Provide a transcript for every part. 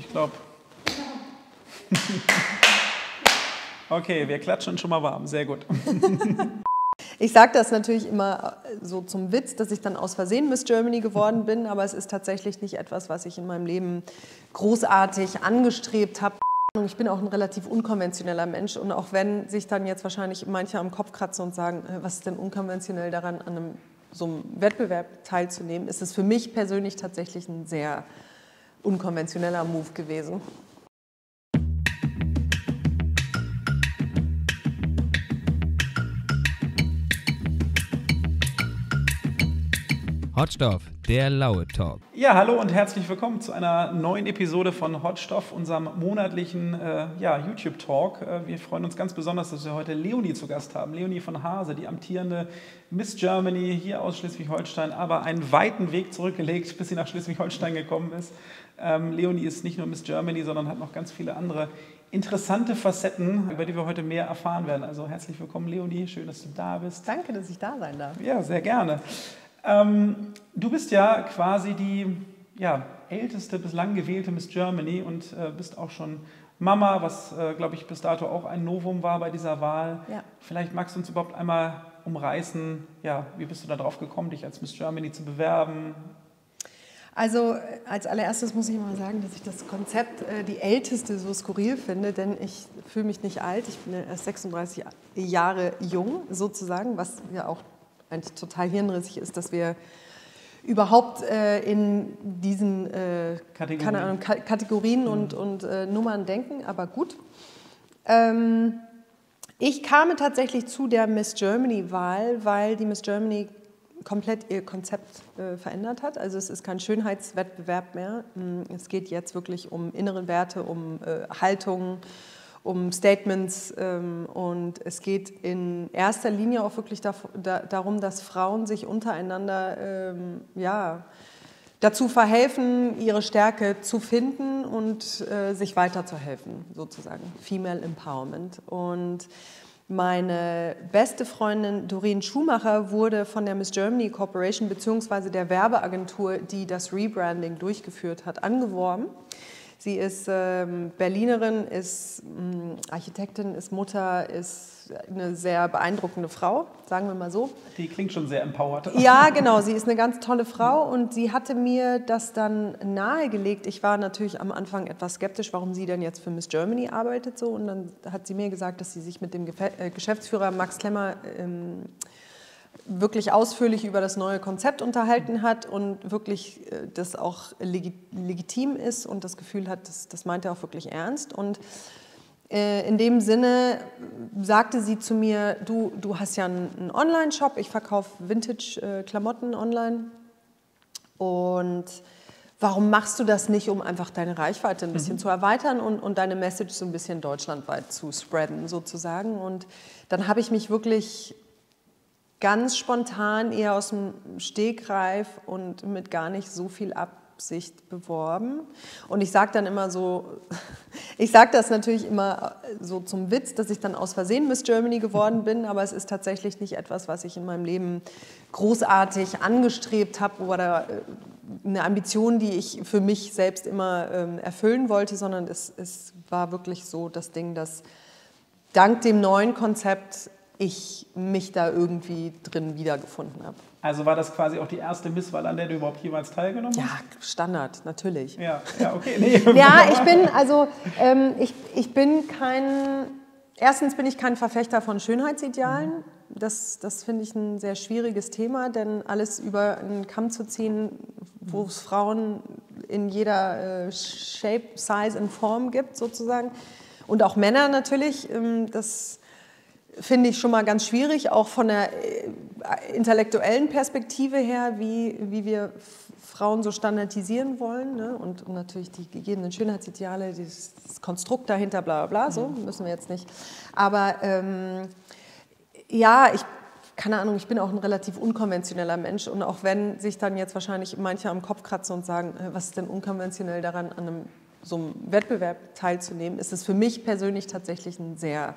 Ich glaube. okay, wir klatschen schon mal warm. Sehr gut. Ich sage das natürlich immer so zum Witz, dass ich dann aus Versehen Miss Germany geworden bin, aber es ist tatsächlich nicht etwas, was ich in meinem Leben großartig angestrebt habe. Ich bin auch ein relativ unkonventioneller Mensch und auch wenn sich dann jetzt wahrscheinlich manche am Kopf kratzen und sagen, äh, was ist denn unkonventionell daran, an einem, so einem Wettbewerb teilzunehmen, ist es für mich persönlich tatsächlich ein sehr unkonventioneller Move gewesen. Hotstoff, der laue Talk. Ja, hallo und herzlich willkommen zu einer neuen Episode von Hotstoff, unserem monatlichen äh, ja, YouTube-Talk. Äh, wir freuen uns ganz besonders, dass wir heute Leonie zu Gast haben. Leonie von Hase, die amtierende Miss Germany hier aus Schleswig-Holstein, aber einen weiten Weg zurückgelegt, bis sie nach Schleswig-Holstein gekommen ist. Ähm, Leonie ist nicht nur Miss Germany, sondern hat noch ganz viele andere interessante Facetten, über die wir heute mehr erfahren werden. Also herzlich willkommen, Leonie. Schön, dass du da bist. Danke, dass ich da sein darf. Ja, sehr gerne. Ähm, du bist ja quasi die ja, älteste bislang gewählte Miss Germany und äh, bist auch schon Mama, was, äh, glaube ich, bis dato auch ein Novum war bei dieser Wahl. Ja. Vielleicht magst du uns überhaupt einmal umreißen, ja, wie bist du da drauf gekommen, dich als Miss Germany zu bewerben? Also als allererstes muss ich mal sagen, dass ich das Konzept äh, die älteste so skurril finde, denn ich fühle mich nicht alt, ich bin erst 36 Jahre jung sozusagen, was ja auch eigentlich total hirnrissig ist, dass wir überhaupt äh, in diesen äh, Kategorien, Ahnung, Kategorien mhm. und, und äh, Nummern denken, aber gut. Ähm, ich kam tatsächlich zu der Miss Germany-Wahl, weil die Miss Germany komplett ihr Konzept äh, verändert hat. Also es ist kein Schönheitswettbewerb mehr. Mm, es geht jetzt wirklich um innere Werte, um äh, Haltung, um Statements ähm, und es geht in erster Linie auch wirklich da, da, darum, dass Frauen sich untereinander ähm, ja, dazu verhelfen, ihre Stärke zu finden und äh, sich weiterzuhelfen, sozusagen. Female Empowerment. Und meine beste Freundin Doreen Schumacher wurde von der Miss Germany Corporation bzw. der Werbeagentur, die das Rebranding durchgeführt hat, angeworben. Sie ist ähm, Berlinerin, ist ähm, Architektin, ist Mutter, ist eine sehr beeindruckende Frau, sagen wir mal so. Die klingt schon sehr empowered. Ja, genau. Sie ist eine ganz tolle Frau und sie hatte mir das dann nahegelegt. Ich war natürlich am Anfang etwas skeptisch, warum sie denn jetzt für Miss Germany arbeitet so. Und dann hat sie mir gesagt, dass sie sich mit dem äh, Geschäftsführer Max Klemmer ähm, wirklich ausführlich über das neue Konzept unterhalten hat und wirklich äh, das auch legitim ist und das Gefühl hat, das, das meint er auch wirklich ernst. Und in dem Sinne sagte sie zu mir, du, du hast ja einen Online-Shop, ich verkaufe Vintage-Klamotten online und warum machst du das nicht, um einfach deine Reichweite ein bisschen mhm. zu erweitern und, und deine Message so ein bisschen deutschlandweit zu spreaden sozusagen. Und dann habe ich mich wirklich ganz spontan, eher aus dem Stegreif und mit gar nicht so viel Absicht beworben. Und ich sage dann immer so, ich sage das natürlich immer so zum Witz, dass ich dann aus Versehen Miss Germany geworden bin, aber es ist tatsächlich nicht etwas, was ich in meinem Leben großartig angestrebt habe oder äh, eine Ambition, die ich für mich selbst immer ähm, erfüllen wollte, sondern es, es war wirklich so das Ding, dass dank dem neuen Konzept ich mich da irgendwie drin wiedergefunden habe. Also war das quasi auch die erste Misswahl, an der du überhaupt jemals teilgenommen hast? Ja, Standard, natürlich. Ja, ja okay. Nee. ja, ich bin, also ähm, ich, ich bin kein, erstens bin ich kein Verfechter von Schönheitsidealen. Das, das finde ich ein sehr schwieriges Thema, denn alles über einen Kamm zu ziehen, wo es Frauen in jeder äh, Shape, Size und Form gibt sozusagen und auch Männer natürlich, ähm, das finde ich schon mal ganz schwierig, auch von der äh, intellektuellen Perspektive her, wie, wie wir Frauen so standardisieren wollen ne? und, und, natürlich die gegebenen Schönheitsideale, dieses, das Konstrukt dahinter, bla bla bla, so mhm. müssen wir jetzt nicht. Aber ähm, ja, ich keine Ahnung, ich bin auch ein relativ unkonventioneller Mensch und auch wenn sich dann jetzt wahrscheinlich manche am Kopf kratzen und sagen, äh, was ist denn unkonventionell daran, an einem, so einem Wettbewerb teilzunehmen, ist es für mich persönlich tatsächlich ein sehr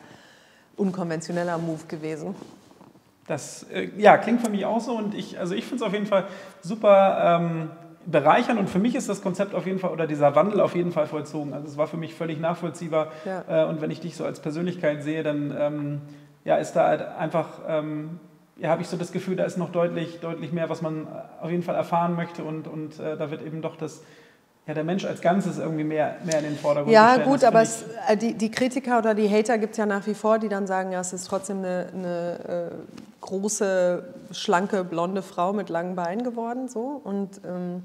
unkonventioneller Move gewesen. Das äh, ja, klingt für mich auch so und ich, also ich finde es auf jeden Fall super ähm, bereichern und für mich ist das Konzept auf jeden Fall oder dieser Wandel auf jeden Fall vollzogen. Also es war für mich völlig nachvollziehbar ja. äh, und wenn ich dich so als Persönlichkeit sehe, dann ähm, ja, ist da halt einfach, ähm, ja, habe ich so das Gefühl, da ist noch deutlich, deutlich mehr, was man auf jeden Fall erfahren möchte und, und äh, da wird eben doch das ja, der Mensch als Ganzes irgendwie mehr, mehr in den Vordergrund Ja, gestellt. gut, aber es, äh, die, die, Kritiker oder die Hater gibt es ja nach wie vor, die dann sagen, ja, es ist trotzdem eine, eine äh, große, schlanke, blonde Frau mit langen Beinen geworden. So. Und ähm,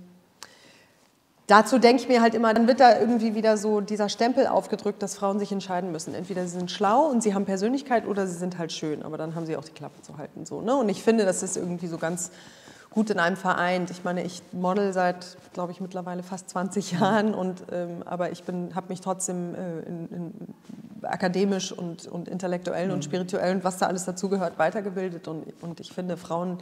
dazu denke ich mir halt immer, dann wird da irgendwie wieder so dieser Stempel aufgedrückt, dass Frauen sich entscheiden müssen. Entweder sie sind schlau und sie haben Persönlichkeit oder sie sind halt schön, aber dann haben sie auch die Klappe zu halten. So, ne? Und ich finde, das ist irgendwie so ganz gut in einem Verein. Ich meine, ich model seit, glaube ich, mittlerweile fast 20 mhm. Jahren, und, ähm, aber ich habe mich trotzdem äh, in, in akademisch und, und intellektuell mhm. und spirituell und was da alles dazugehört, weitergebildet. Und, und ich finde, Frauen,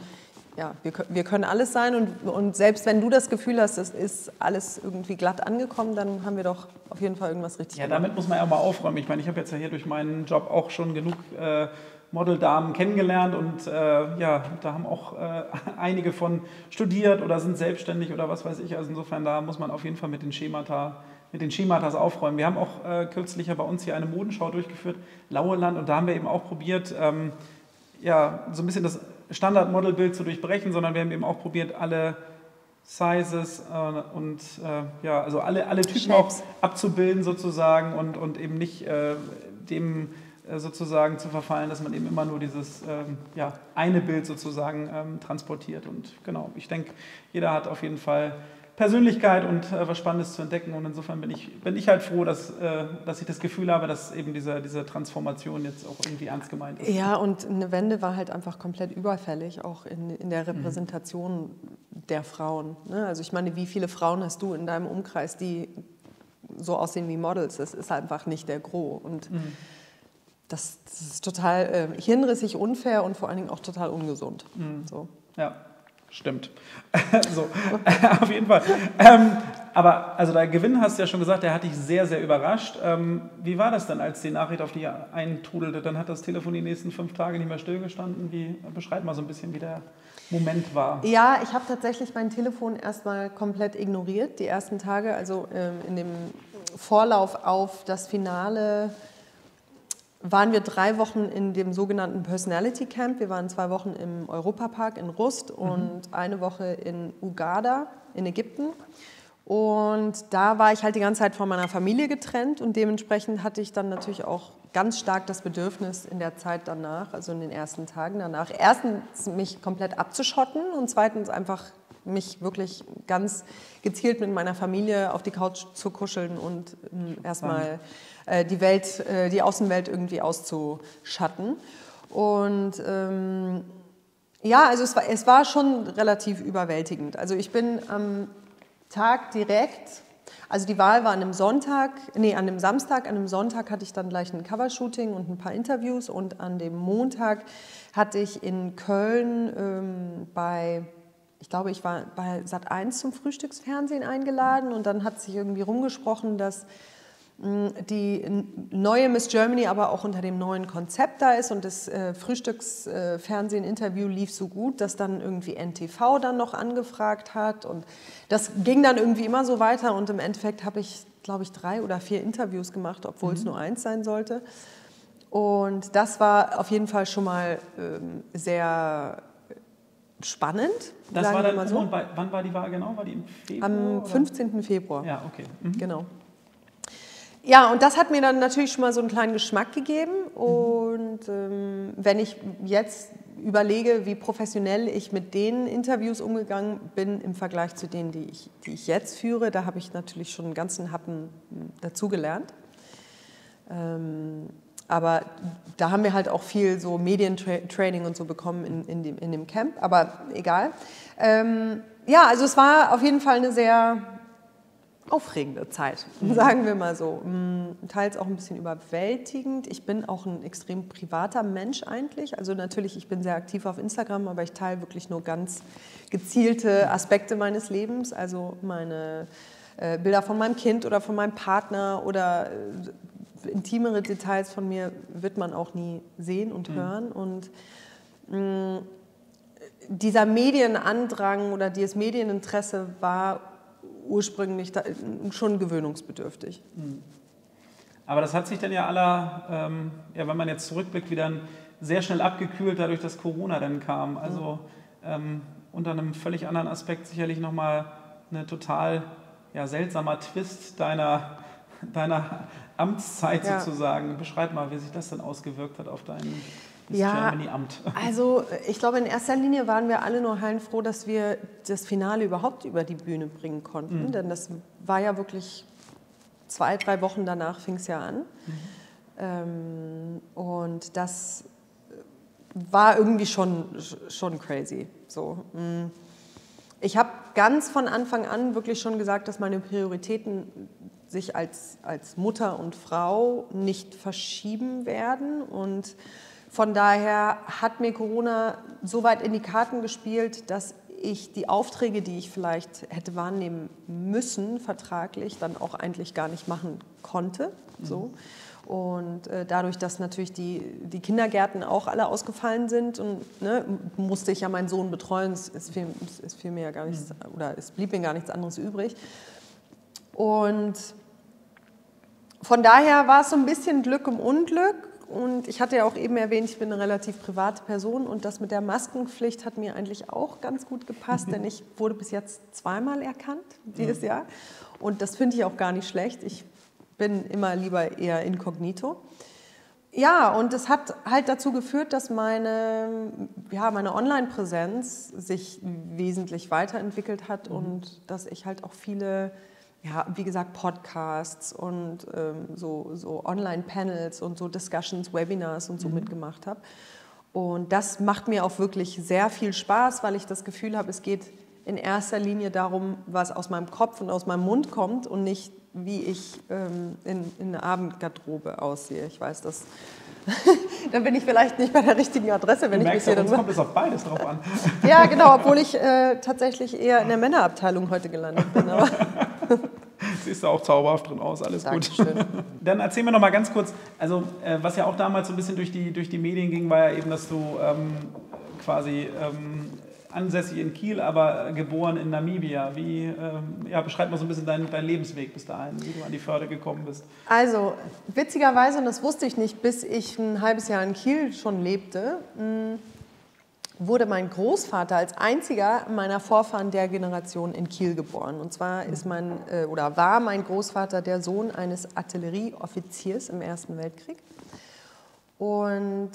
ja, wir, wir können alles sein. Und, und selbst wenn du das Gefühl hast, es ist alles irgendwie glatt angekommen, dann haben wir doch auf jeden Fall irgendwas richtig ja, gemacht. Ja, damit muss man ja auch mal aufräumen. Ich meine, ich habe jetzt ja hier durch meinen Job auch schon genug... Äh, Modeldamen kennengelernt und äh, ja, da haben auch äh, einige von studiert oder sind selbstständig oder was weiß ich. Also insofern, da muss man auf jeden Fall mit den Schemata mit den Schematas aufräumen. Wir haben auch äh, kürzlich bei uns hier eine Modenschau durchgeführt, Laueland, und da haben wir eben auch probiert, ähm, ja, so ein bisschen das Standardmodelbild zu durchbrechen, sondern wir haben eben auch probiert, alle Sizes äh, und äh, ja, also alle, alle Typen auch abzubilden sozusagen und, und eben nicht äh, dem sozusagen zu verfallen, dass man eben immer nur dieses ähm, ja, eine Bild sozusagen ähm, transportiert. Und genau, ich denke, jeder hat auf jeden Fall Persönlichkeit und äh, was Spannendes zu entdecken. Und insofern bin ich, bin ich halt froh, dass, äh, dass ich das Gefühl habe, dass eben diese, diese Transformation jetzt auch irgendwie ernst gemeint ist. Ja, und eine Wende war halt einfach komplett überfällig, auch in, in der. Repräsentation mhm. der Frauen. Ne? Also ich meine, wie viele Frauen hast du in deinem Umkreis, die so aussehen wie Models? Das ist einfach nicht der Gros. Und mhm das, das ist total äh, hirnrissig, unfair und vor allen Dingen auch total ungesund. Mhm. So. Ja, stimmt. so, auf jeden Fall. Ähm, aber also der Gewinn hast du ja schon gesagt, der hat dich sehr, sehr überrascht. Ähm, wie war das dann, als die Nachricht auf dich eintrudelte? Dann hat das Telefon die nächsten fünf Tage nicht mehr stillgestanden. Wie, beschreib mal so ein bisschen, wie der Moment war. Ja, ich habe tatsächlich mein Telefon erstmal komplett ignoriert, die ersten Tage. Also ähm, in dem Vorlauf auf das Finale waren wir drei Wochen in dem sogenannten Personality Camp. Wir waren zwei Wochen im Europapark in Rust mhm. und mhm. eine Woche in Uganda in Ägypten. Und da war ich halt die ganze Zeit von meiner Familie getrennt und dementsprechend hatte ich dann natürlich auch ganz stark das Bedürfnis in der Zeit danach, also in den ersten Tagen danach, erstens mich komplett abzuschotten und zweitens einfach mich wirklich ganz gezielt mit meiner Familie auf die Couch zu kuscheln und ähm, erstmal äh, die Welt, äh, die Außenwelt irgendwie auszuschatten. Und ähm, ja, also es war, es war schon relativ überwältigend. Also ich bin am Tag direkt, also die Wahl war an einem Sonntag, nee, an einem Samstag, an einem Sonntag hatte ich dann gleich ein Covershooting und ein paar Interviews und an dem Montag hatte ich in Köln ähm, bei ich glaube, ich war bei Sat1 zum Frühstücksfernsehen eingeladen und dann hat sich irgendwie rumgesprochen, dass die neue Miss Germany aber auch unter dem neuen Konzept da ist und das äh, Frühstücksfernsehen-Interview lief so gut, dass dann irgendwie NTV dann noch angefragt hat und das ging dann irgendwie immer so weiter und im Endeffekt habe ich, glaube ich, drei oder vier Interviews gemacht, obwohl mhm. es nur eins sein sollte. Und das war auf jeden Fall schon mal ähm, sehr spannend. Das war dann, so. bei, wann war die Wahl genau? War die im Februar? Am 15. Oder? Februar. Ja, okay. Mhm. Genau. Ja, und das hat mir dann natürlich schon mal so einen kleinen Geschmack gegeben. Und ähm, wenn ich jetzt überlege, wie professionell ich mit den Interviews umgegangen bin im Vergleich zu denen, die ich, die ich jetzt führe, da habe ich natürlich schon einen ganzen Happen hm, dazugelernt. Ähm, aber da haben wir halt auch viel so Medientraining und so bekommen in, in, dem, in dem Camp, aber egal. Ähm, ja, also es war auf jeden Fall eine sehr aufregende Zeit, mhm. sagen wir mal so. Mm, teils auch ein bisschen überwältigend. Ich bin auch ein extrem privater Mensch eigentlich. Also natürlich, ich bin sehr aktiv auf Instagram, aber ich teile wirklich nur ganz gezielte Aspekte meines Lebens. Also meine äh, Bilder von meinem Kind oder von meinem Partner oder äh, intimere Details von mir wird man auch nie sehen und mhm. hören. Und mh, mm, dieser Medienandrang oder dieses Medieninteresse war ursprünglich da, schon gewöhnungsbedürftig. Aber das hat sich dann ja aller, ähm, ja, wenn man jetzt zurückblickt, wieder sehr schnell abgekühlt, dadurch, dass Corona dann kam. Also ähm, unter einem völlig anderen Aspekt sicherlich nochmal eine total ja, seltsamer Twist deiner, deiner Amtszeit Ja. sozusagen. Beschreib mal, wie sich das dann ausgewirkt hat auf dein Miss Ja, Germany-Amt. Also ich glaube, in erster Linie waren wir alle nur heilfroh, dass wir das Finale überhaupt über die Bühne bringen konnten. Denn das war ja wirklich zwei, drei Wochen danach fing es ja an. Ähm, und das war irgendwie schon, schon crazy. So. mm. Ich habe ganz von Anfang an wirklich schon gesagt, dass meine Prioritäten sich als, als Mutter und Frau nicht verschieben werden. Und von daher hat mir Corona so weit in die Karten gespielt, dass ich die Aufträge, die ich vielleicht hätte wahrnehmen müssen, vertraglich, dann auch eigentlich gar nicht machen konnte. So. Und äh, dadurch, dass natürlich die, die Kindergärten auch alle ausgefallen sind und ne, musste ich ja meinen Sohn betreuen, es, es, fiel, es, es fiel mir ja gar nichts, oder es blieb mir gar nichts anderes übrig. Und von daher war es so ein bisschen Glück im Unglück. Und ich hatte ja auch eben erwähnt, ich bin eine relativ private Person und das mit der Maskenpflicht hat mir eigentlich auch ganz gut gepasst, denn ich wurde bis jetzt zweimal erkannt dieses Jahr. Und das finde ich auch gar nicht schlecht. Ich bin immer lieber eher inkognito. Ja, und es hat halt dazu geführt, dass meine, ja, meine Online-Präsenz sich wesentlich weiterentwickelt hat und dass ich halt auch viele, ja, wie gesagt, Podcasts und ähm, so, so Online-Panels und so Discussions, Webinars und so mitgemacht habe. Und das macht mir auch wirklich sehr viel Spaß, weil ich das Gefühl habe, es geht in erster Linie darum, was aus meinem Kopf und aus meinem Mund kommt und nicht, wie ich ähm, in, in der Abendgarderobe aussehe. Ich weiß, das. Dann bin ich vielleicht nicht bei der richtigen Adresse, wenn Du ich mich hier darüber. kommt es auf beides drauf an. Ja, genau, obwohl ich äh, tatsächlich eher in der Männerabteilung heute gelandet bin. Aber Siehst du auch zauberhaft drin aus, alles gut. Dankeschön. Dann erzähl mir noch mal ganz kurz, also äh, was ja auch damals so ein bisschen durch die, durch die Medien ging, war ja eben, dass du ähm, quasi ähm, ansässig in Kiel, aber geboren in Namibia. Wie, ähm, ja, beschreib mal so ein bisschen deinen, deinen Lebensweg bis dahin, wie du an die Förde gekommen bist. Also, witzigerweise, und das wusste ich nicht, bis ich ein halbes Jahr in Kiel schon lebte, mh, wurde mein Großvater als einziger meiner Vorfahren der Generation in Kiel geboren. Und zwar ist mein, äh, oder war mein Großvater der Sohn eines Artillerieoffiziers im Ersten Weltkrieg. Und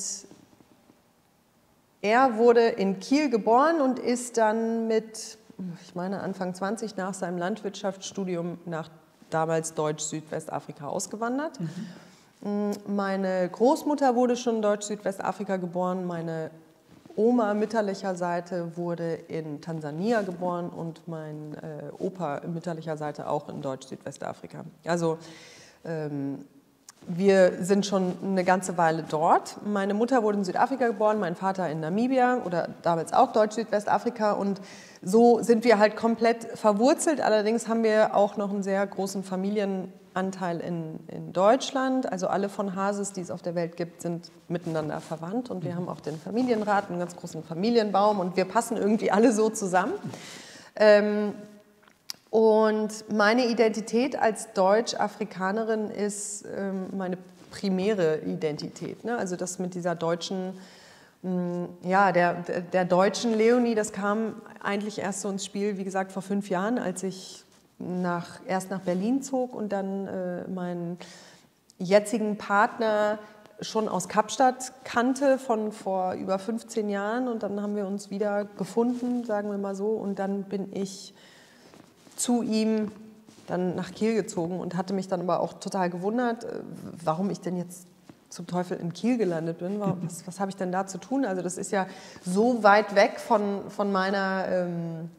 er wurde in Kiel geboren und ist dann mit, ich meine, Anfang 20 nach seinem Landwirtschaftsstudium nach damals Deutsch-Südwestafrika ausgewandert. Meine Großmutter wurde schon in Deutsch-Südwestafrika geboren, meine Oma mütterlicher Seite wurde in Tansania geboren und mein äh, Opa mütterlicher Seite auch in Deutsch-Südwestafrika. Also ähm, wir sind schon eine ganze Weile dort. Meine Mutter wurde in Südafrika geboren, mein Vater in Namibia oder damals auch Deutsch-Südwestafrika. Und so sind wir halt komplett verwurzelt. Allerdings haben wir auch noch einen sehr großen Familienanteil in, in Deutschland. Also alle von Hases, die es auf der Welt gibt, sind miteinander verwandt. Und wir haben auch den Familienrat, einen ganz großen Familienbaum. Und wir passen irgendwie alle so zusammen. Ähm, und meine Identität als Deutsch-Afrikanerin ist ähm, meine primäre Identität. Ne? Also das mit dieser deutschen, mh, ja, der, der, der deutschen Leonie, das kam eigentlich erst so ins Spiel, wie gesagt, vor fünf Jahren, als ich nach, erst nach Berlin zog und dann äh, meinen jetzigen Partner schon aus Kapstadt kannte von vor über 15 Jahren und dann haben wir uns wieder gefunden, sagen wir mal so, und dann bin ich zu ihm dann nach Kiel gezogen und hatte mich dann aber auch total gewundert, äh, warum ich denn jetzt zum Teufel in Kiel gelandet bin. Was, was habe ich denn da zu tun? Also das ist ja so weit weg von, von, meiner, ähm,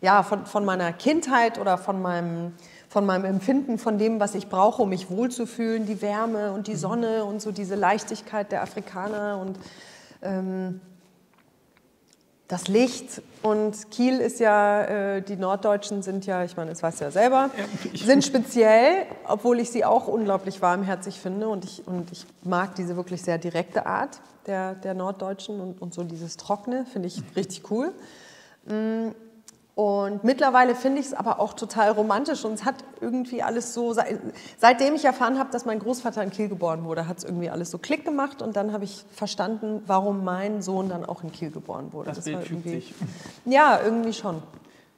ja, von, von meiner Kindheit oder von meinem, von meinem Empfinden, von dem, was ich brauche, um mich wohlzufühlen, die Wärme und die Sonne und so diese Leichtigkeit der Afrikaner und ähm, das Licht und Kiel ist ja, äh, die Norddeutschen sind ja, ich meine, das weißt du ja selber, sind speziell, obwohl ich sie auch unglaublich warmherzig finde und ich, und ich mag diese wirklich sehr direkte Art der, der Norddeutschen und, und so dieses Trockene, finde ich richtig cool. Mm, und mittlerweile finde ich es aber auch total romantisch und es hat irgendwie alles so, seitdem ich erfahren habe, dass mein Großvater in Kiel geboren wurde, hat es irgendwie alles so Klick gemacht und dann habe ich verstanden, warum mein Sohn dann auch in Kiel geboren wurde. Das, das Bild fügt sich. Ja, irgendwie schon.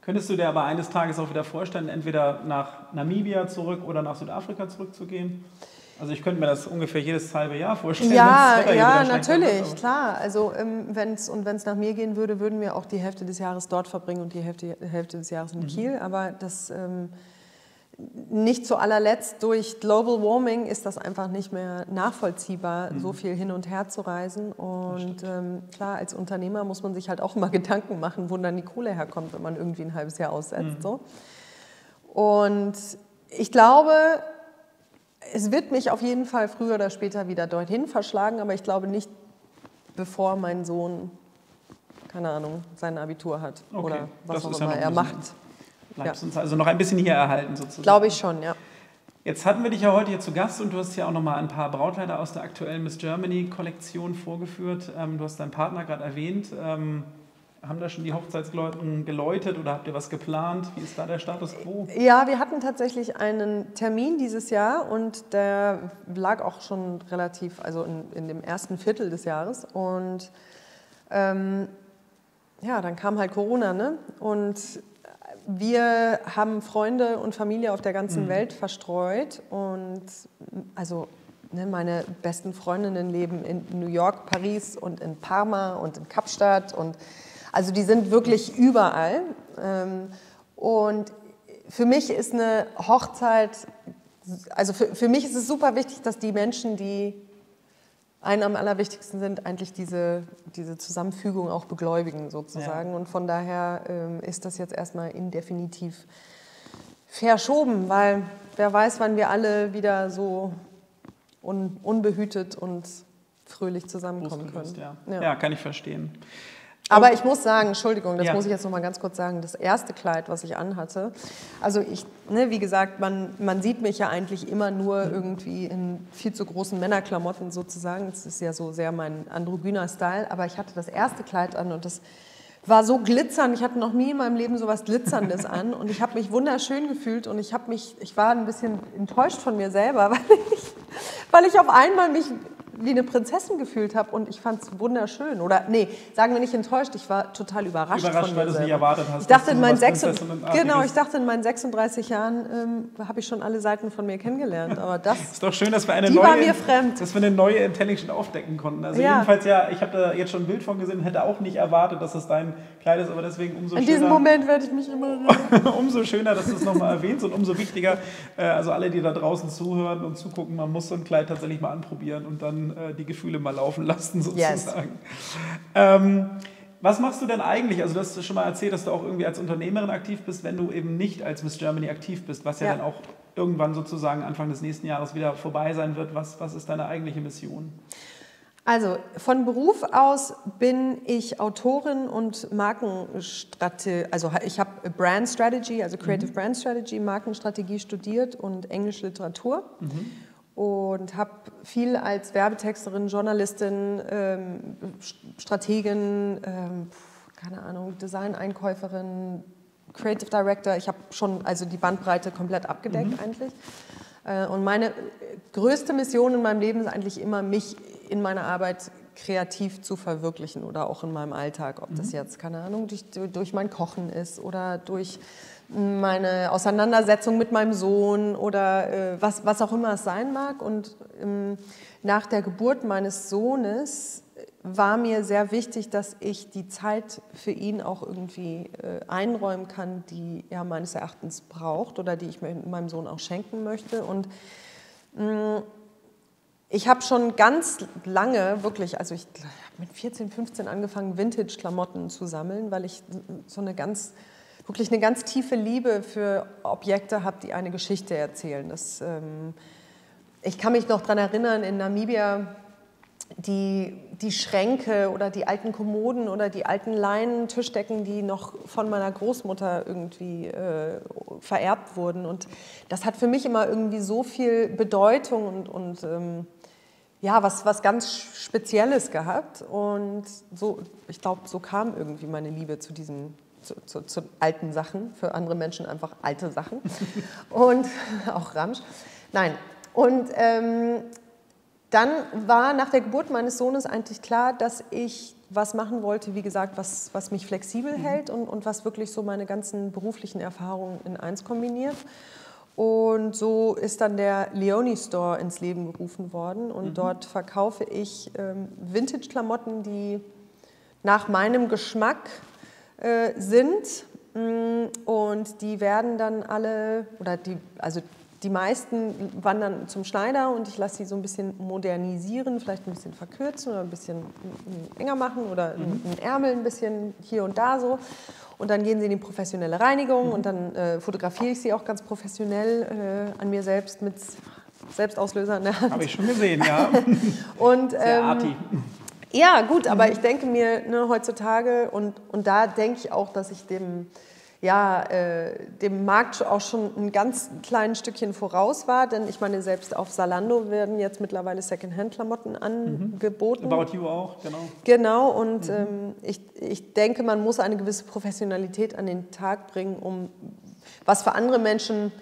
Könntest du dir aber eines Tages auch wieder vorstellen, entweder nach Namibia zurück oder nach Südafrika zurückzugehen? Also ich könnte mir das ungefähr jedes halbe Jahr vorstellen. Ja, ja, natürlich, klar. Also ähm, wenn's, und wenn es nach mir gehen würde, würden wir auch die Hälfte des Jahres dort verbringen und die Hälfte, Hälfte des Jahres in mhm. Kiel. Aber das ähm, nicht zu allerletzt durch Global Warming ist das einfach nicht mehr nachvollziehbar, mhm. so viel hin und her zu reisen. Und ähm, klar, als Unternehmer muss man sich halt auch mal Gedanken machen, wo dann die Kohle herkommt, wenn man irgendwie ein halbes Jahr aussetzt. Mhm. So. Und ich glaube, es wird mich auf jeden Fall früher oder später wieder dorthin verschlagen, aber ich glaube nicht, bevor mein Sohn, keine Ahnung, sein Abitur hat okay. oder was auch immer ja er macht. Bleibst ja. uns also noch ein bisschen hier erhalten sozusagen. Glaube ich schon, ja. Jetzt hatten wir dich ja heute hier zu Gast und du hast ja auch noch mal ein paar Brautkleider aus der aktuellen Miss Germany Kollektion vorgeführt. Ähm, du hast deinen Partner gerade erwähnt. Haben da schon die Hochzeitsgläuten geläutet oder habt ihr was geplant? Wie ist da der Status quo? Ja, wir hatten tatsächlich einen Termin dieses Jahr und der lag auch schon relativ, also in, in dem ersten Viertel des Jahres. Und ähm, ja, dann kam halt Corona, ne? Und wir haben Freunde und Familie auf der ganzen mhm. Welt verstreut und also ne, meine besten Freundinnen leben in New York, Paris und in Parma und in Kapstadt und also die sind wirklich überall. Ähm, und für mich ist eine Hochzeit, also für, für mich ist es super wichtig, dass die Menschen, die einen am allerwichtigsten sind, eigentlich diese, diese Zusammenfügung auch begläubigen sozusagen. Ja. Und von daher ähm, ist das jetzt erstmal indefinitiv verschoben, weil wer weiß, wann wir alle wieder so un, unbehütet und fröhlich zusammenkommen können. Ja. Ja. ja, kann ich verstehen. Aber ich muss sagen, Entschuldigung, das ja. muss ich jetzt noch mal ganz kurz sagen, das erste Kleid, was ich anhatte, also ich, ne, wie gesagt, man, man sieht mich ja eigentlich immer nur irgendwie in viel zu großen Männerklamotten sozusagen. Das ist ja so sehr mein androgyner Style, aber ich hatte das erste Kleid an und das war so glitzernd. Ich hatte noch nie in meinem Leben so was Glitzerndes an und ich habe mich wunderschön gefühlt und ich habe mich, ich war ein bisschen enttäuscht von mir selber, weil ich, weil ich auf einmal mich wie eine Prinzessin gefühlt habe und ich fand es wunderschön. Oder nee, sagen wir nicht enttäuscht, ich war total überrascht. Überrascht, von weil du es nicht erwartet hast. Ich dachte, in meinen, 36, genau, ich dachte in meinen 36 Jahren ähm, habe ich schon alle Seiten von mir kennengelernt. Aber das ist doch schön, dass wir eine die neue, war mir fremd. dass wir eine neue Intelligent aufdecken konnten. Also ja. jedenfalls ja, ich habe da jetzt schon ein Bild von gesehen, hätte auch nicht erwartet, dass es dein Kleid ist, aber deswegen umso in schöner. In diesem Moment werde ich mich immer umso schöner, dass du es nochmal erwähnst und umso wichtiger, äh, also alle, die da draußen zuhören und zugucken, man muss so ein Kleid tatsächlich mal anprobieren und dann äh, die Gefühle mal laufen lassen, sozusagen. Yes. Ähm, was machst du denn eigentlich? Also, du hast schon mal erzählt, dass du auch irgendwie als Unternehmerin aktiv bist, wenn du eben nicht als Miss Germany aktiv bist, was ja, ja dann auch irgendwann sozusagen Anfang des nächsten Jahres wieder vorbei sein wird. Was, was ist deine eigentliche Mission? Also von Beruf aus bin ich Autorin und Markenstrategie, also ich habe Brand Strategy, also Creative mhm. Brand Strategy, Markenstrategie studiert und Englische Literatur. Mhm und habe viel als Werbetexterin, Journalistin, ähm, Strategin, ähm, keine Ahnung, Design-Einkäuferin, Creative Director. Ich habe schon also die Bandbreite komplett abgedeckt mhm. eigentlich. Äh, und meine größte Mission in meinem Leben ist eigentlich immer, mich in meiner Arbeit kreativ zu verwirklichen oder auch in meinem Alltag. Ob mhm. das jetzt, keine Ahnung, durch, durch mein Kochen ist oder durch meine Auseinandersetzung mit meinem Sohn oder äh, was, was auch immer es sein mag. Und ähm, nach der Geburt meines Sohnes war mir sehr wichtig, dass ich die Zeit für ihn auch irgendwie äh, einräumen kann, die er meines Erachtens braucht oder die ich meinem Sohn auch schenken möchte. Und mh, mm, ich habe schon ganz lange, wirklich, also ich habe mit 14, 15 angefangen, Vintage-Klamotten zu sammeln, weil ich so eine ganz wirklich eine ganz tiefe Liebe für Objekte habe, die eine Geschichte erzählen. Das, ähm, ich kann mich noch daran erinnern, in Namibia die, die Schränke oder die alten Kommoden oder die alten Leinen-Tischdecken, die noch von meiner Großmutter irgendwie äh, vererbt wurden. Und das hat für mich immer irgendwie so viel Bedeutung und, und ähm, ja, was, was ganz Spezielles gehabt. Und so, ich glaube, so kam irgendwie meine Liebe zu diesen zu, zu, zu, alten Sachen, für andere Menschen einfach alte Sachen. und auch Ramsch. Nein. Und ähm, dann war nach der Geburt meines Sohnes eigentlich klar, dass ich was machen wollte, wie gesagt, was, was mich flexibel mhm. hält und, und was wirklich so meine ganzen beruflichen Erfahrungen in eins kombiniert. Und so ist dann der Leonie Store ins Leben gerufen worden. Und mhm. dort verkaufe ich ähm, Vintage-Klamotten, die nach meinem Geschmack äh, sind. Mm, und die werden dann alle, oder die, also die meisten wandern zum Schneider und ich lasse sie so ein bisschen modernisieren, vielleicht ein bisschen verkürzen oder ein bisschen enger machen oder mhm. einen Ärmel ein bisschen hier und da so. Und dann gehen sie in die professionelle Reinigung mhm. und dann äh, fotografiere ich sie auch ganz professionell äh, an mir selbst mit Selbstauslöser in der Hand. Habe ich schon gesehen, ja. und, Sehr ähm, arty. Ja, gut, aber ich denke mir ne, heutzutage und, und da denke ich auch, dass ich dem ja, äh, dem Markt auch schon ein ganz kleines Stückchen voraus war, denn ich meine, selbst auf Salando werden jetzt mittlerweile Secondhand-Klamotten angeboten. Mhm. About You auch, genau. Genau, und mhm. ähm, ich, ich denke, man muss eine gewisse Professionalität an den Tag bringen, um was für andere Menschen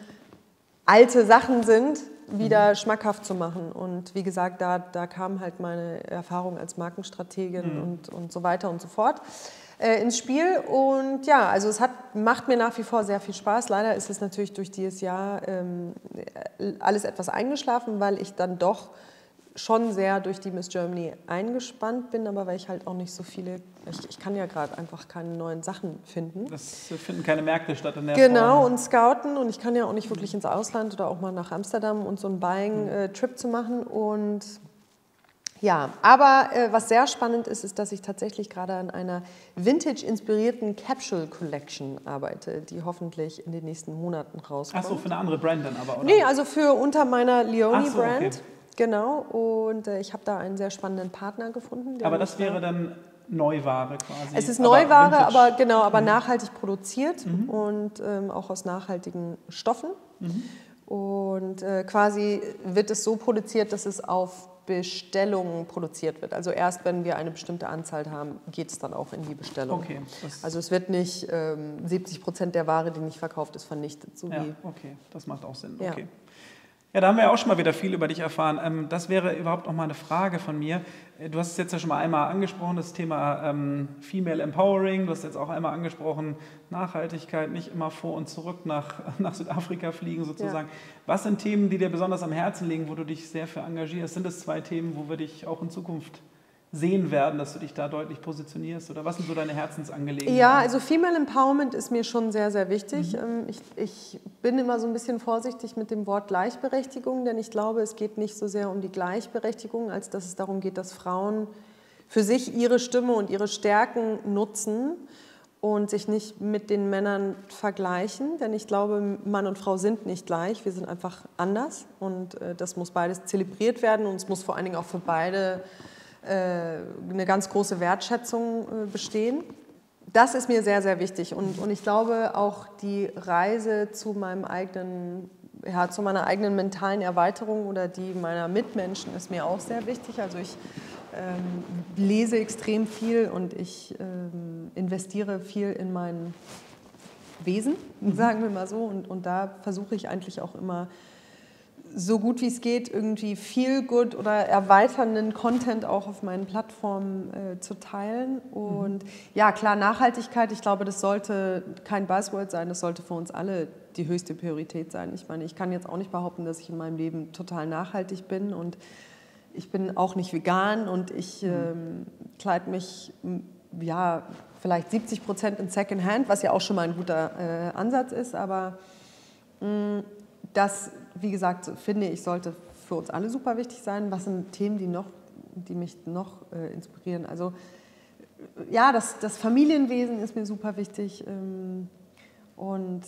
alte Sachen sind, wieder mhm. schmackhaft zu machen. Und wie gesagt, da, da kam halt meine Erfahrung als Markenstrategin mhm. und, und so weiter und so fort äh, ins Spiel. Und ja, also es hat, macht mir nach wie vor sehr viel Spaß. Leider ist es natürlich durch dieses Jahr ähm, alles etwas eingeschlafen, weil ich dann doch schon sehr durch die Miss Germany eingespannt bin, aber weil ich halt auch nicht so viele, ich, ich kann ja gerade einfach keine neuen Sachen finden. Das finden keine Märkte statt in der Genau, Form. und scouten und ich kann ja auch nicht wirklich ins Ausland oder auch mal nach Amsterdam und so einen Buying-Trip zu machen und ja, aber äh, was sehr spannend ist, ist, dass ich tatsächlich gerade an einer Vintage-inspirierten Capsule Collection arbeite, die hoffentlich in den nächsten Monaten rauskommt. Ach so, für eine andere Brand dann aber, oder? Nee, also für unter meiner Leonie-Brand. So, okay. Genau, und äh, ich habe da einen sehr spannenden Partner gefunden. Aber das wäre dann Neuware quasi. Es ist Neuware, aber, aber genau, aber mhm. nachhaltig produziert mhm. und ähm, auch aus nachhaltigen Stoffen. Mhm. Und äh, quasi wird es so produziert, dass es auf Bestellungen produziert wird. Also erst wenn wir eine bestimmte Anzahl haben, geht es dann auch in die Bestellung. Okay, also es wird nicht ähm, 70 Prozent der Ware, die nicht verkauft ist, vernichtet. So ja, okay, das macht auch Sinn. Okay. Ja. Da haben wir auch schon mal wieder viel über dich erfahren. Ähm, das wäre überhaupt noch mal eine Frage von mir. Äh, du hast es jetzt ja schon mal einmal angesprochen, das Thema ähm, Female Empowering. Du hast jetzt auch einmal angesprochen, Nachhaltigkeit, nicht immer vor und zurück nach, nach Südafrika fliegen sozusagen. Ja. Was sind Themen, die dir besonders am Herzen liegen, wo du dich sehr für engagierst? Sind es zwei Themen, wo wir dich auch in Zukunft sehen werden, dass du dich da deutlich positionierst? Oder was sind so deine Herzensangelegenheiten? Ja, also Female Empowerment ist mir schon sehr, sehr wichtig. Mhm. Ähm, ich, ich, bin immer so ein bisschen vorsichtig mit dem Wort Gleichberechtigung, denn ich glaube, es geht nicht so sehr um die Gleichberechtigung, als dass es darum geht, dass Frauen für sich ihre Stimme und ihre Stärken nutzen und sich nicht mit den Männern vergleichen, denn ich glaube, Mann und Frau sind nicht gleich, wir sind einfach anders und äh, das muss beides zelebriert werden und es muss vor allen Dingen auch für beide äh, eine ganz große Wertschätzung äh, bestehen. Das ist mir sehr, sehr wichtig. Und, und ich glaube, auch die Reise zu meinem eigenen, ja, zu meiner eigenen mentalen Erweiterung oder die meiner Mitmenschen ist mir auch sehr wichtig. Also ich ähm, lese extrem viel und ich ähm, investiere viel in mein Wesen, sagen wir mal so. Und, und da versuche ich eigentlich auch immer so gut wie es geht irgendwie viel gut oder erweiternden Content auch auf meinen Plattformen äh, zu teilen. Und mhm. ja, klar, Nachhaltigkeit, ich glaube, das sollte kein Buzzword sein, das sollte für uns alle die höchste Priorität sein. Ich meine, ich kann jetzt auch nicht behaupten, dass ich in meinem Leben total nachhaltig bin und ich bin auch nicht vegan und ich mhm. ähm, kleide mich ja vielleicht 70 Prozent in Secondhand, was ja auch schon mal ein guter äh, Ansatz ist, aber mh, das wie gesagt, finde ich, sollte für uns alle super wichtig sein. Was sind Themen, die, noch, die mich noch äh, inspirieren? Also ja, das, das, Familienwesen ist mir super wichtig ähm, und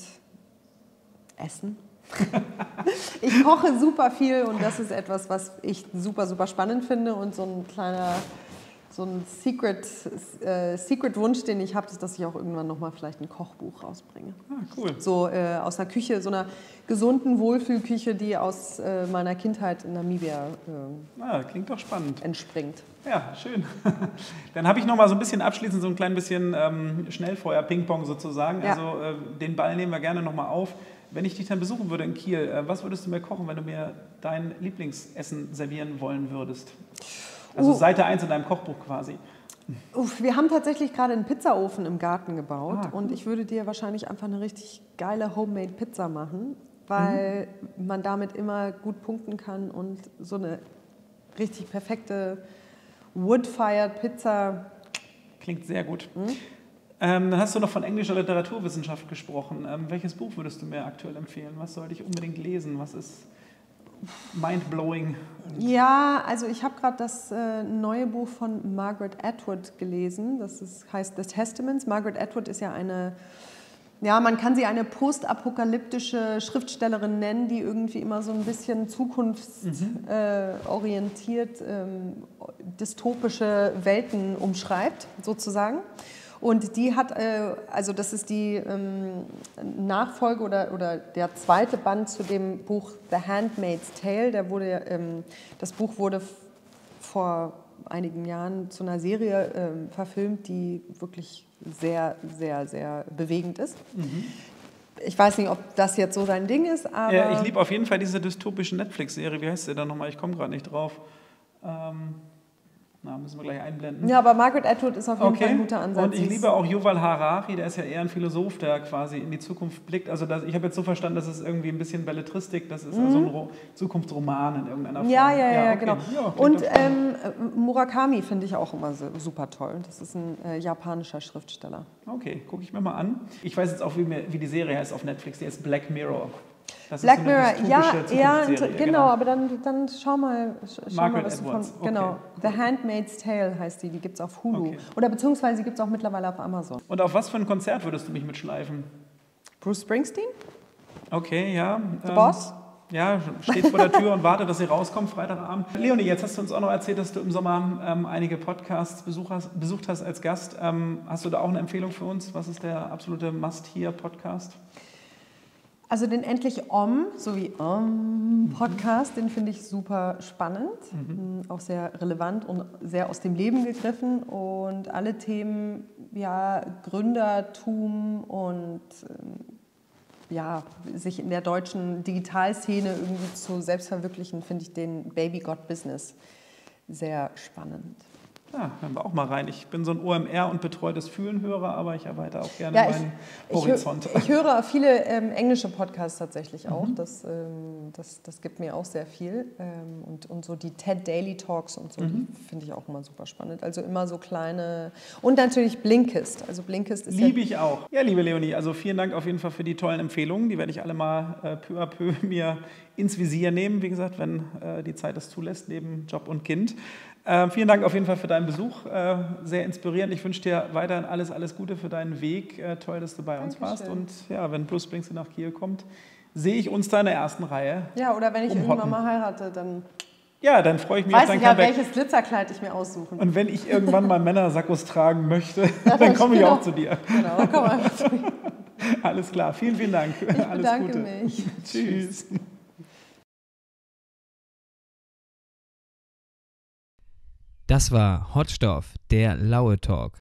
Essen ich koche super viel und das ist etwas, was ich super, super spannend finde und so ein kleiner so ein Secret, äh, Secret Wunsch, den ich habe, ist, dass ich auch irgendwann nochmal vielleicht ein Kochbuch rausbringe. Ah, cool. So äh, aus einer Küche, so einer gesunden Wohlfühlküche, die aus äh, meiner Kindheit in Namibia äh, ah, klingt doch spannend. entspringt. Ja, schön. Dann habe ich noch mal so ein bisschen abschließend so ein klein bisschen ähm, Schnellfeuer-Ping-Pong sozusagen. Ja. Also äh, den Ball nehmen wir gerne noch mal auf. Wenn ich dich dann besuchen würde in Kiel, äh, was würdest du mir kochen, wenn du mir dein Lieblingsessen servieren wollen würdest? Also Uh. Seite 1 in deinem Kochbuch quasi. Uff, wir haben tatsächlich gerade einen Pizzaofen im Garten gebaut Ah, cool. und ich würde dir wahrscheinlich einfach eine richtig geile Homemade Pizza machen, weil Mhm. man damit immer gut punkten kann und so eine richtig perfekte Wood-fired Pizza. Klingt sehr gut. Mhm. Ähm, dann hast du noch von englischer Literaturwissenschaft gesprochen. Ähm, welches Buch würdest du mir aktuell empfehlen? Was sollte ich unbedingt lesen? Was ist mind-blowing? Ja, also ich habe gerade das äh, neue Buch von Margaret Atwood gelesen. Das ist, heißt The Testaments. Margaret Atwood ist ja eine, ja, man kann sie eine postapokalyptische Schriftstellerin nennen, die irgendwie immer so ein bisschen zukunftsorientiert äh, orientiert, ähm, dystopische Welten umschreibt, sozusagen. Und die hat, äh, also das ist die ähm, Nachfolge oder, oder der zweite Band zu dem Buch The Handmaid's Tale. Der wurde, ähm, das Buch wurde vor einigen Jahren zu einer Serie ähm, verfilmt, die wirklich sehr, sehr, sehr bewegend ist. Ich weiß nicht, ob das jetzt so dein Ding ist, aber... Ja, ich liebe auf jeden Fall diese dystopische Netflix-Serie. Wie heißt sie da nochmal? Ich komme gerade nicht drauf. Ähm, na, müssen wir gleich einblenden. ja, aber Margaret Atwood ist auf jeden Fall ein guter Ansatz. Und ich ist- liebe auch Yuval Harari, der ist ja eher ein Philosoph, der quasi in die Zukunft blickt. Also das, ich habe jetzt so verstanden, das ist irgendwie ein bisschen Belletristik, das ist also ein Ro Zukunftsroman in irgendeiner Form. Mhm. Ja, ja, ja, okay. genau. Ja, und ähm, äh, Murakami finde ich auch immer so, super toll. Das ist ein äh, japanischer Schriftsteller. Okay, gucke ich mir mal an. Ich weiß jetzt auch, wie, mir, wie die Serie heißt auf Netflix, die heißt Black Mirror. Das Black ist so Mirror, ja, ja, Zukunftsserie, genau, aber dann, dann schau mal, sch- schau Margaret mal was du Edwards, von. Genau, okay, The Handmaid's Tale heißt die, die gibt es auf Hulu. Okay. Oder beziehungsweise gibt es auch mittlerweile auf Amazon. Und auf was für ein Konzert würdest du mich mitschleifen? Bruce Springsteen? Okay, ja. The ähm, Boss? Ja, steht vor der Tür und wartet, dass sie rauskommt, Freitagabend. Leonie, jetzt hast du uns auch noch erzählt, dass du im Sommer ähm, einige Podcasts besucht hast, besucht hast als Gast. Ähm, hast du da auch eine Empfehlung für uns? Was ist der absolute Must-Hear-Podcast? Also den Endlich Om, so wie Om Podcast, den finde ich super spannend, Mm, auch sehr relevant und sehr aus dem Leben gegriffen und alle Themen, ja, Gründertum und ähm, ja, sich in der deutschen Digitalszene irgendwie zu selbstverwirklichen, finde ich den Baby God Business sehr spannend. Ja, hören wir auch mal rein. Ich bin so ein OMR und betreutes Fühlen-Hörer, aber ich erweitere auch gerne Ja, ich, meinen ich, Horizont. ich höre viele ähm, englische Podcasts tatsächlich auch. Mhm. Das, ähm, das, das gibt mir auch sehr viel. Ähm, und, und so die TED Daily Talks und so, Mhm. finde ich auch immer super spannend. Also immer so kleine. Und natürlich Blinkist. Also Blinkist ist Liebe ja. ich auch. Ja, liebe Leonie, also vielen Dank auf jeden Fall für die tollen Empfehlungen. Die werde ich alle mal äh, peu à peu mir ins Visier nehmen, wie gesagt, wenn äh, die Zeit es zulässt, neben Job und Kind. Ähm, vielen Dank auf jeden Fall für deinen Besuch. Äh, sehr inspirierend. Ich wünsche dir weiterhin alles, alles Gute für deinen Weg. Äh, toll, dass du bei uns warst. Dankeschön. Und ja, wenn Bruce Springsteen nach Kiel kommt, sehe ich uns da in der ersten Reihe. Ja, oder wenn ich Umhocken. irgendwann mal heirate, dann Ja, dann freue ich mich auf weiß dein ich ja, Comeback. welches Glitzerkleid ich mir aussuchen. Und wenn ich irgendwann mal Männersackos tragen möchte, dann komme ich genau. auch zu dir. Genau, dann komm mal. Alles klar. Vielen, vielen Dank. Ich Alles bedanke Gute. mich. Tschüss. Das war Hotstoff, der Laue Talk.